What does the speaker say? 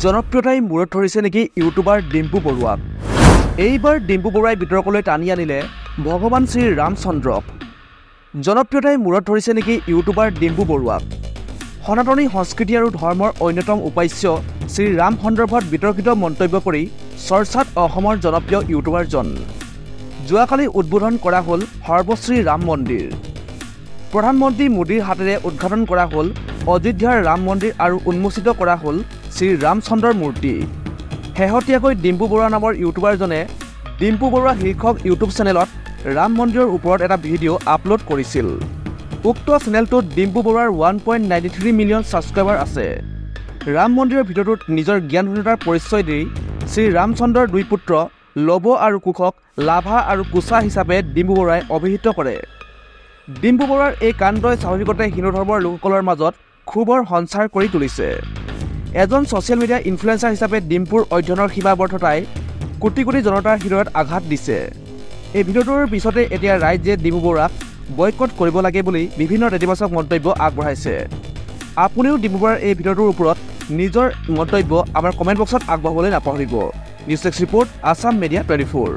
জনপ্ৰিয়তাই মূৰত ধৰিছে নেকি ইউটিউবাৰ ডিম্পু বৰুৱাক এইবাৰ ডিম্পু বৰুৱাই বিতৰ্কলৈ টানি আনিলে ভগৱান শ্ৰী ৰামচন্দ্ৰক জনপ্ৰিয়তাই মূৰত ধৰিছে নেকি ইউটিউবাৰ ডিম্পু বৰুৱাক সনাতনী সংস্কৃতি আৰু ধৰ্মৰ অন্যতম উপাস্য শ্ৰী ৰাম সন্দৰ্ভত বিতৰ্কিত মন্তব্য কৰি চৰ্চাত অসমৰ জনপ্ৰিয় ইউটিউবাৰজন। যোৱাকালি উদ্বোধন কৰা হ'ল সৰ্বশ্ৰী ৰাম মন্দিৰ। প্ৰধানমন্ত্ৰী মোদীৰ হাতেৰে উদ্ঘাটন কৰা হ'ল অযোধ্যাৰ ৰাম মন্দিৰ আৰু উন্মোচিত কৰা হ'ল শ্ৰী ৰামচন্দ্ৰৰ মূৰ্তি। শেহতীয়াকৈ ডিম্পু বৰুৱা নামৰ ইউটিউবাৰজনে ডিম্পু বৰুৱা শীৰ্ষক ইউটিউব চেনেলত ৰাম মন্দিৰৰ ওপৰত এটা ভিডিঅ' আপলোড কৰিছিল। উক্ত চেনেলটোত ডিম্পু বৰুৱাৰ one point ninety three million subscriber আছে। ৰাম মন্দিৰৰ ভিডিঅ'টোত নিজৰ জ্ঞানশূন্যতাৰ পৰিচয় দি শ্ৰী ৰামচন্দ্ৰৰ দুই পুত্ৰ লৱ আৰু কুশক লাভা আৰু কুচা হিচাপে ডিম্পু বৰুৱাই অভিহিত কৰে। ডিম্পু বৰুৱাৰ এই কাণ্ডই স্বাভাৱিকতে হিন্দু ধৰ্মৰ লোকসকলৰ মাজত ক্ষোভৰ সঞ্চাৰ কৰি তুলিছে। এজন ছ'চিয়েল মিডিয়া ইনফ্লুৱেঞ্চাৰ হিচাপে ডিম্পুৰ অধ্যয়নৰ সীমাবদ্ধতাই কোটি কোটি জনতাৰ হৃদয়ত আঘাত দিছে। এই ভিডিঅ'টোৰ পিছতে এতিয়া ৰাইজে ডিম্পু বৰুৱাক বয়কট কৰিব লাগে বুলি বিভিন্ন নেতিবাচক মন্তব্য আগবঢ়াইছে। আপুনিও ডিম্পু বৰুৱাৰ এই ভিডিঅ'টোৰ ওপৰত নিজৰ মন্তব্য আমাৰ কমেণ্ট বক্সত আগবঢ়াবলৈ নাপাহৰিব। News desk report Assam media twenty four.